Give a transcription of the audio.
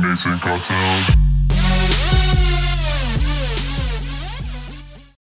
amazing cartel.